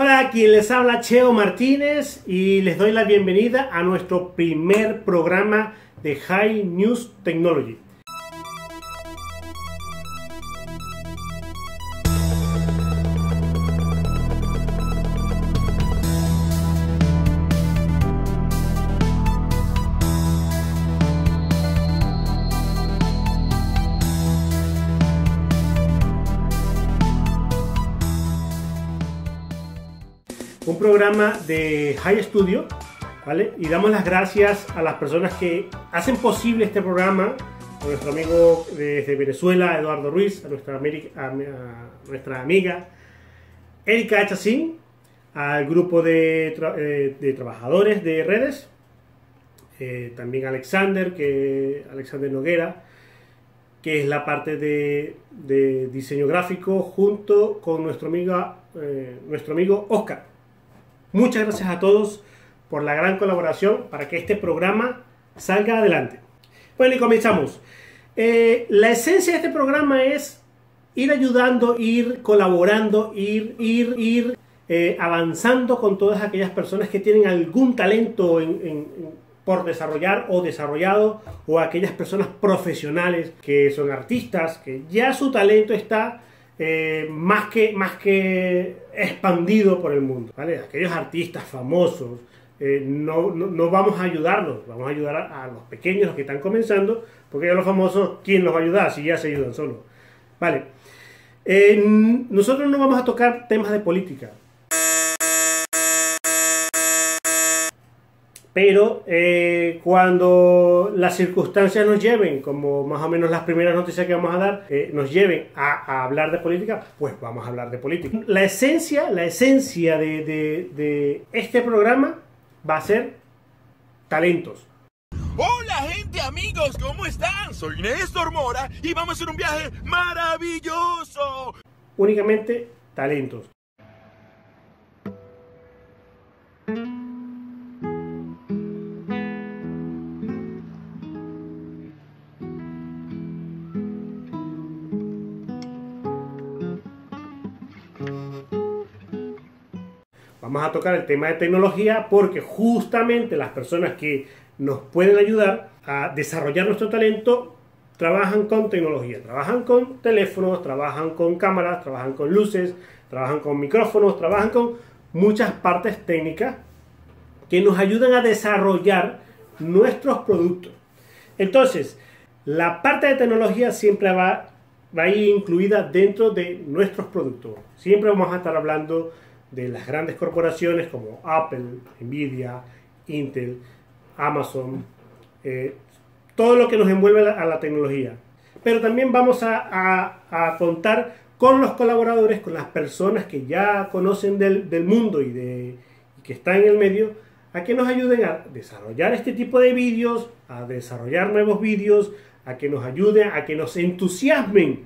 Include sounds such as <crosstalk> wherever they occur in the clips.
Hola, quien les habla Cheo Martínez y les doy la bienvenida a nuestro primer programa de High News Technology. Un programa de High Studio, ¿vale? Y damos las gracias a las personas que hacen posible este programa, a nuestro amigo desde Venezuela, Eduardo Ruiz, a nuestra, nuestra amiga Erika Chacín, al grupo de, eh, de, trabajadores de redes, eh, también Alexander, que, Alexander Noguera, que es la parte de, diseño gráfico, junto con nuestro amigo, eh, nuestro amigo Oscar. Muchas gracias a todos por la gran colaboración para que este programa salga adelante. Bueno, y comenzamos. Eh, la esencia de este programa es ir ayudando, ir colaborando, ir, ir, ir eh, avanzando con todas aquellas personas que tienen algún talento por desarrollar o desarrollado, o aquellas personas profesionales que son artistas, que ya su talento está eh, más, que, más que expandido por el mundo. ¿vale? Aquellos artistas famosos, eh, no, no, vamos a ayudarlos, vamos a ayudar a, los pequeños, los que están comenzando, porque ya los famosos, ¿quién los va a ayudar si ya se ayudan solos? Vale. Eh, nosotros no vamos a tocar temas de política, Pero eh, cuando las circunstancias nos lleven, como más o menos las primeras noticias que vamos a dar, eh, nos lleven a, hablar de política, pues vamos a hablar de política. La esencia, la esencia de, este programa va a ser talentos. Hola gente, amigos, ¿cómo están? Soy Néstor Mora y vamos a hacer un viaje maravilloso. Únicamente talentos. Vamos a tocar el tema de tecnología porque justamente las personas que nos pueden ayudar a desarrollar nuestro talento trabajan con tecnología, trabajan con teléfonos, trabajan con cámaras, trabajan con luces, trabajan con micrófonos, trabajan con muchas partes técnicas que nos ayudan a desarrollar nuestros productos. Entonces, la parte de tecnología siempre va, va a ir incluida dentro de nuestros productos. Siempre vamos a estar hablando de las grandes corporaciones como Apple, Nvidia, Intel, Amazon, eh, todo lo que nos envuelve a la, tecnología. Pero también vamos a, contar con los colaboradores, con las personas que ya conocen del, mundo y, de, y que están en el medio, a que nos ayuden a desarrollar este tipo de vídeos, a desarrollar nuevos vídeos, a que nos ayuden, a que nos entusiasmen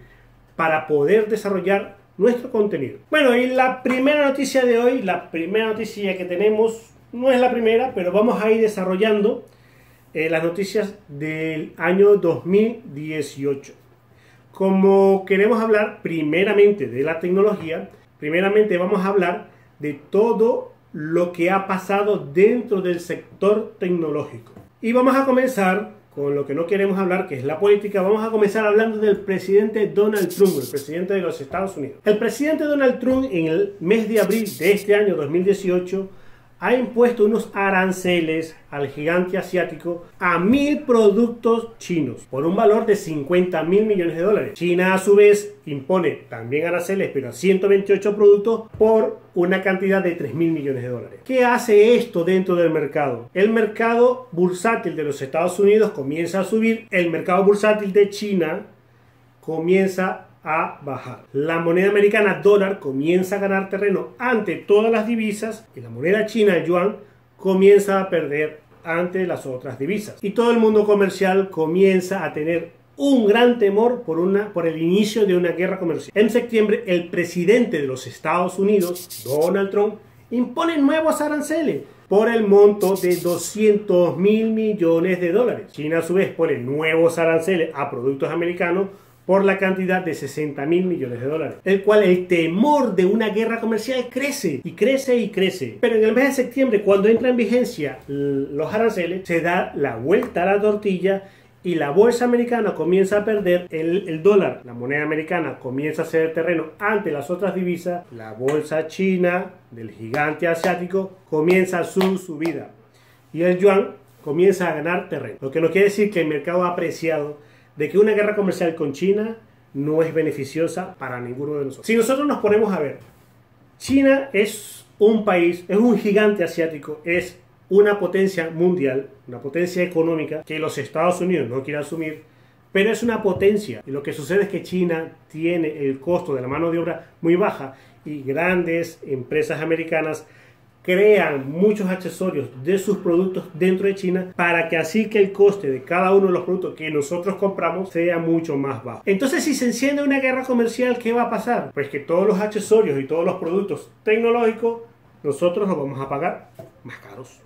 para poder desarrollar nuestro contenido. Bueno, y la primera noticia de hoy, la primera noticia que tenemos, no es la primera, pero vamos a ir desarrollando eh, las noticias del año 2018. Como queremos hablar primeramente de la tecnología, primeramente vamos a hablar de todo lo que ha pasado dentro del sector tecnológico. Y vamos a comenzar con lo que no queremos hablar, que es la política, vamos a comenzar hablando del presidente Donald Trump, el presidente de los Estados Unidos. El presidente Donald Trump en el mes de abril de este año 2018 ha impuesto unos aranceles al gigante asiático a mil productos chinos por un valor de 50 mil millones de dólares. China a su vez impone también aranceles pero a 128 productos por una cantidad de 3 mil millones de dólares. ¿Qué hace esto dentro del mercado? El mercado bursátil de los Estados Unidos comienza a subir, el mercado bursátil de China comienza a bajar. La moneda americana dólar comienza a ganar terreno ante todas las divisas y la moneda china yuan comienza a perder ante las otras divisas. Y todo el mundo comercial comienza a tener un gran temor por, una, por el inicio de una guerra comercial. En septiembre, el presidente de los Estados Unidos, Donald Trump, impone nuevos aranceles por el monto de 200 mil millones de dólares. China a su vez pone nuevos aranceles a productos americanos por la cantidad de 60 mil millones de dólares, el cual el temor de una guerra comercial crece y crece y crece. Pero en el mes de septiembre, cuando entra en vigencia los aranceles, se da la vuelta a la tortilla y la bolsa americana comienza a perder el, dólar, la moneda americana comienza a ceder terreno ante las otras divisas, la bolsa china del gigante asiático comienza su subida y el yuan comienza a ganar terreno. Lo que no quiere decir que el mercado ha apreciado de que una guerra comercial con China no es beneficiosa para ninguno de nosotros. Si nosotros nos ponemos a ver, China es un país, es un gigante asiático, es una potencia mundial, una potencia económica que los Estados Unidos no quieren asumir, pero es una potencia. Y lo que sucede es que China tiene el costo de la mano de obra muy baja y grandes empresas americanas crean muchos accesorios de sus productos dentro de China para que así que el coste de cada uno de los productos que nosotros compramos sea mucho más bajo. Entonces, si se enciende una guerra comercial, ¿qué va a pasar? Pues que todos los accesorios y todos los productos tecnológicos nosotros los vamos a pagar más caros.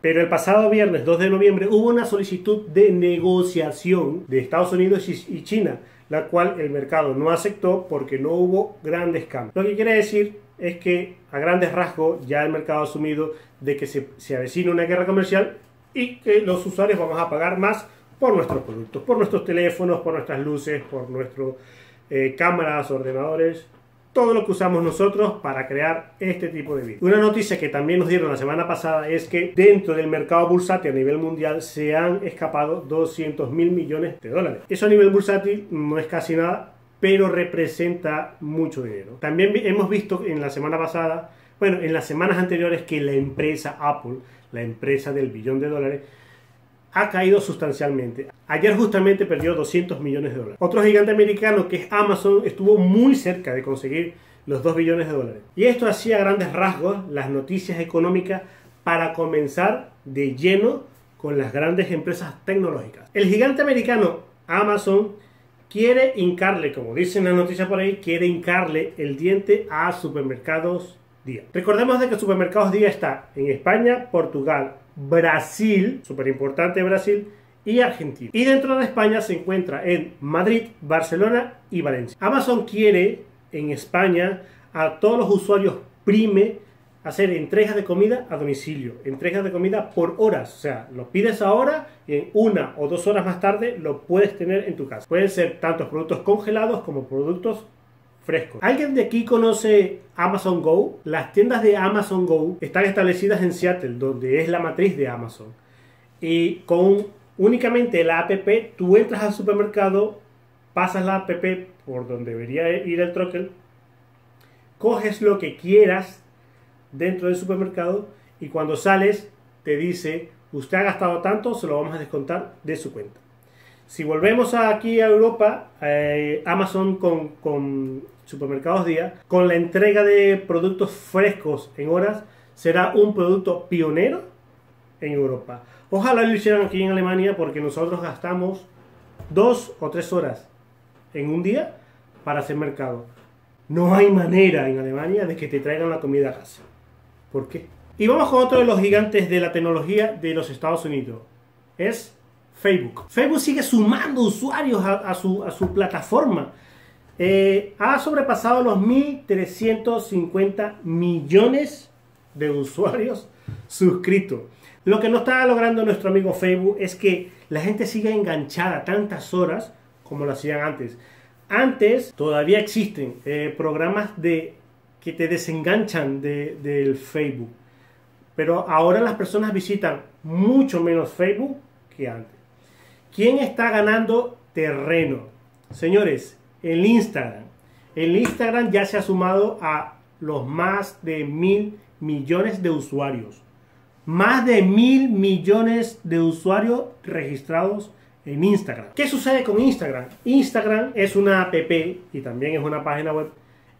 Pero el pasado viernes 2 de noviembre hubo una solicitud de negociación de Estados Unidos y China, la cual el mercado no aceptó porque no hubo grandes cambios. Lo que quiere decir es que a grandes rasgos ya el mercado ha asumido de que se, se avecina una guerra comercial y que los usuarios vamos a pagar más por nuestros productos, por nuestros teléfonos, por nuestras luces, por nuestras eh, cámaras, ordenadores, todo lo que usamos nosotros para crear este tipo de vídeos. Una noticia que también nos dieron la semana pasada es que dentro del mercado bursátil a nivel mundial se han escapado 200 mil millones de dólares. Eso a nivel bursátil no es casi nada, pero representa mucho dinero. También hemos visto en la semana pasada, bueno, en las semanas anteriores que la empresa Apple, la empresa del billón de dólares, ha caído sustancialmente. Ayer justamente perdió 200 millones de dólares. Otro gigante americano que es Amazon estuvo muy cerca de conseguir los 2 billones de dólares. Y esto hacía grandes rasgos las noticias económicas para comenzar de lleno con las grandes empresas tecnológicas. El gigante americano Amazon quiere hincarle, como dicen las noticias por ahí, quiere hincarle el diente a supermercados Día. Recordemos de que Supermercados Día está en España, Portugal, Brasil, súper importante Brasil, y Argentina. Y dentro de España se encuentra en Madrid, Barcelona y Valencia. Amazon quiere en España a todos los usuarios Prime hacer entregas de comida a domicilio, entregas de comida por horas, o sea, lo pides ahora y en una o dos horas más tarde lo puedes tener en tu casa. Pueden ser tantos productos congelados como productos ¿Alguien de aquí conoce Amazon Go? Las tiendas de Amazon Go están establecidas en Seattle, donde es la matriz de Amazon. Y con únicamente la app, tú entras al supermercado, pasas la app por donde debería ir el troquel, coges lo que quieras dentro del supermercado y cuando sales te dice, usted ha gastado tanto, se lo vamos a descontar de su cuenta. Si volvemos aquí a Europa, eh, Amazon con supermercados día, con la entrega de productos frescos en horas, será un producto pionero en Europa. Ojalá lo hicieran aquí en Alemania porque nosotros gastamos dos o tres horas en un día para hacer mercado. No hay manera en Alemania de que te traigan la comida a casa. ¿Por qué? Y vamos con otro de los gigantes de la tecnología de los Estados Unidos. Es Facebook. Facebook sigue sumando usuarios a, su, a su, plataforma. Eh, ha sobrepasado los 1.350 millones de usuarios <laughs> suscritos. Lo que no está logrando nuestro amigo Facebook es que la gente siga enganchada tantas horas como lo hacían antes. Antes todavía existen eh, programas de que te desenganchan del Facebook. Pero ahora las personas visitan mucho menos Facebook que antes. ¿Quién está ganando terreno? Señores, el Instagram. El Instagram ya se ha sumado a los más de mil millones de usuarios. Más de mil millones de usuarios registrados en Instagram. ¿Qué sucede con Instagram? Instagram es una app y también es una página web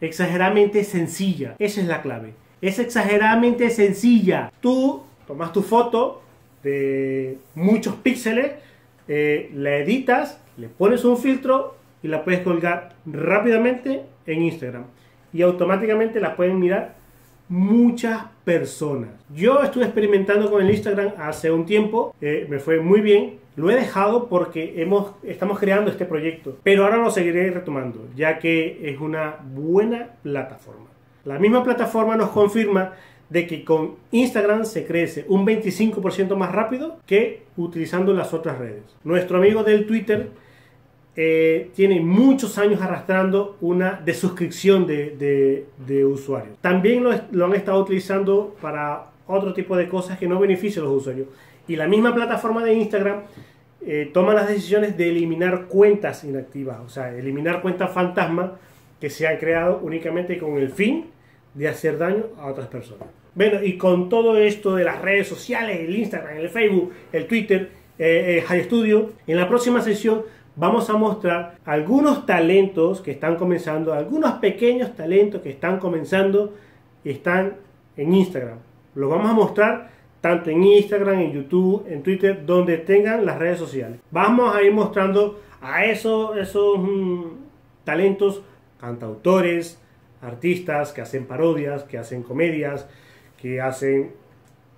exageradamente sencilla. Esa es la clave. Es exageradamente sencilla. Tú tomas tu foto de muchos píxeles, eh, la editas, le pones un filtro y la puedes colgar rápidamente en Instagram. Y automáticamente la pueden mirar muchas personas. Yo estuve experimentando con el Instagram hace un tiempo, eh, me fue muy bien Lo he dejado porque hemos, estamos creando este proyecto, pero ahora lo seguiré retomando, ya que es una buena plataforma. La misma plataforma nos confirma de que con Instagram se crece un 25% más rápido que utilizando las otras redes. Nuestro amigo del Twitter eh, tiene muchos años arrastrando una desuscripción de, usuarios. También lo, han estado utilizando para otro tipo de cosas que no benefician a los usuarios. Y la misma plataforma de Instagram eh, toma las decisiones de eliminar cuentas inactivas, o sea, eliminar cuentas fantasma que se han creado únicamente con el fin de hacer daño a otras personas. Bueno, y con todo esto de las redes sociales, el Instagram, el Facebook, el Twitter, eh, eh High Studio, en la próxima sesión vamos a mostrar algunos talentos que están comenzando, algunos pequeños talentos que están comenzando y están en Instagram. Los vamos a mostrar tanto en Instagram, en YouTube, en Twitter, donde tengan las redes sociales. Vamos a ir mostrando a esos, esos mm, talentos, cantautores, artistas que hacen parodias, que hacen comedias, que hacen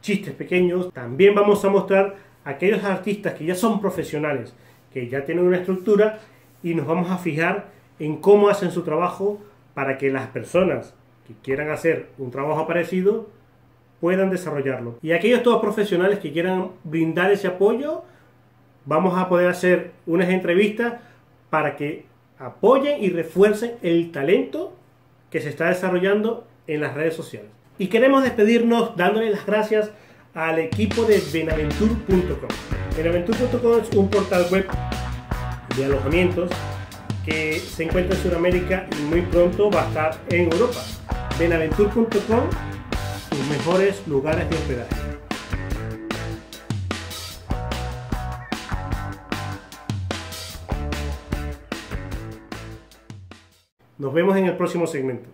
chistes pequeños. También vamos a mostrar a aquellos artistas que ya son profesionales, que ya tienen una estructura y nos vamos a fijar en cómo hacen su trabajo para que las personas que quieran hacer un trabajo parecido puedan desarrollarlo. Y aquellos todos profesionales que quieran brindar ese apoyo, vamos a poder hacer unas entrevistas para que apoyen y refuercen el talento que se está desarrollando en las redes sociales. Y queremos despedirnos dándole las gracias al equipo de benaventur.com. Benaventur.com es un portal web de alojamientos que se encuentra en Sudamérica y muy pronto va a estar en Europa. Benaventur.com, sus mejores lugares de hospedaje. Nos vemos en el próximo segmento.